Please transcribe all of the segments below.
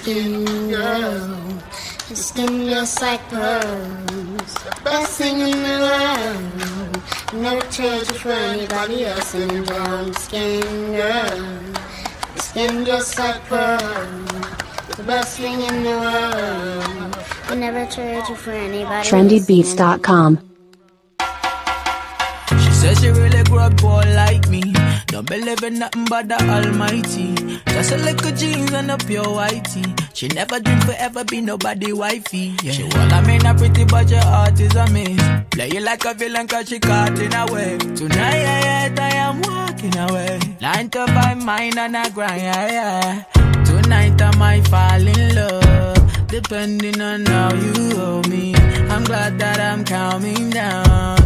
skin girl. Your skin just like pearls. Best thing in the world. Never trade you for anybody else in a brown skin girl. Your skin just like pearls. The best thing in the world. I never trade you for anybody trendybeats.com. She says she really grew up poor like me. Don't believe in nothing but the Almighty. Just a little jeans and a pure whitey. She never dreamed forever be nobody wifey. Yeah. She I mean, a pretty but your heart is a miss. Play you like a villain cause she caught in a way. Tonight, yeah, yeah, I am walking away. Nine to five, mine and I grind, yeah, yeah. Tonight I might fall in love, depending on how you hold me. I'm glad that I'm calming down.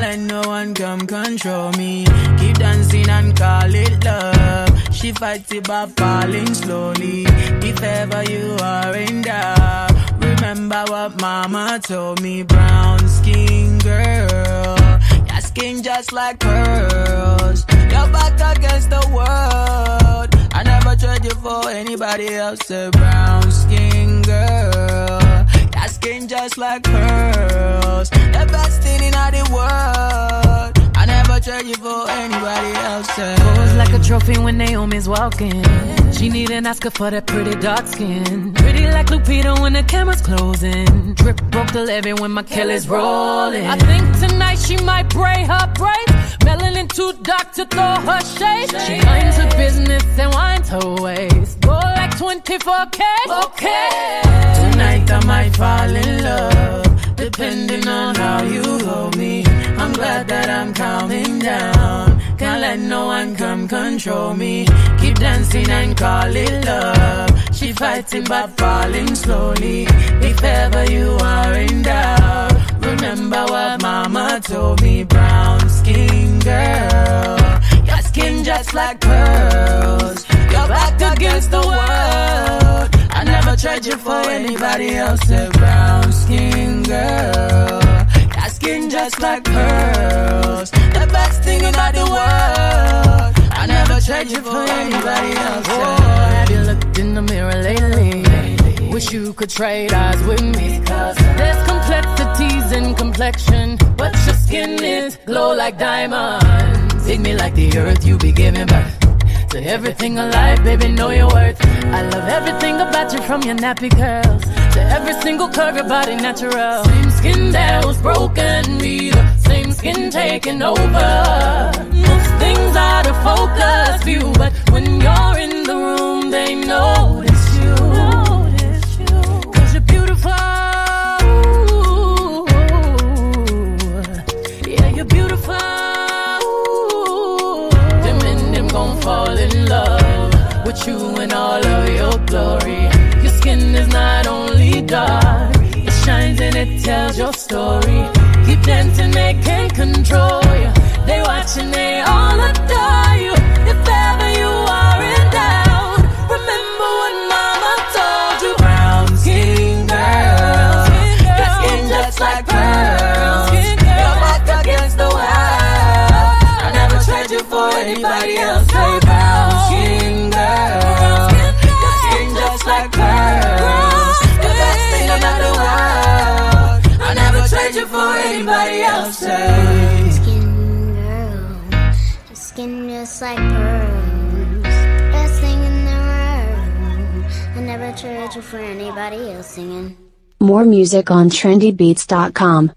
Let no one come control me. Keep dancing and call it love. She fights it by falling slowly. If ever you are in doubt, remember what mama told me. Brown skin girl, your skin just like pearls. Your back against the world. I never trade you for anybody else. A brown skin girl. That skin just like pearls. Best thing in all the world. I never trade you for anybody else. Pose like a trophy when Naomi's walking. She need an Oscar for that pretty dark skin. Pretty like Lupita when the camera's closing. Drip broke the levee when my Kelly's rolling. I think tonight she might braid her braids. Melanin too dark to throw her shade. She minds her business and winds her waist. Go like 24K. Okay. Tonight I might fall down. Can't let no one come control me. Keep dancing and call it love. She fighting but falling slowly. If ever you are in doubt, remember what mama told me. Brown skin girl, your skin just like pearls. Your back against the world. I never tried you for anybody else. A brown skin girl. That skin just like pearls. Tried you for anybody else. Oh, have you looked in the mirror lately? Wish you could trade eyes with me. Cause there's complexities in complexion, but your skin is glow like diamonds. Dig me like the earth, you be giving birth. To everything alive, baby, know your worth. I love everything about you from your nappy curls to every single curve, your body natural. Same skin that was broken, be the same skin taking over. Most things out of focus view, but when you're in the room, they notice you. Cause you're beautiful. Yeah, you're beautiful. Them and them gon' fall in love with you in all of your glory. Your skin is not only dark, it shines and it tells your story. Keep dancing, Say. Skin girl. Your skin just like pearls. Best thing in the world. I never trade you for anybody else singing. More music on trendybeats.com.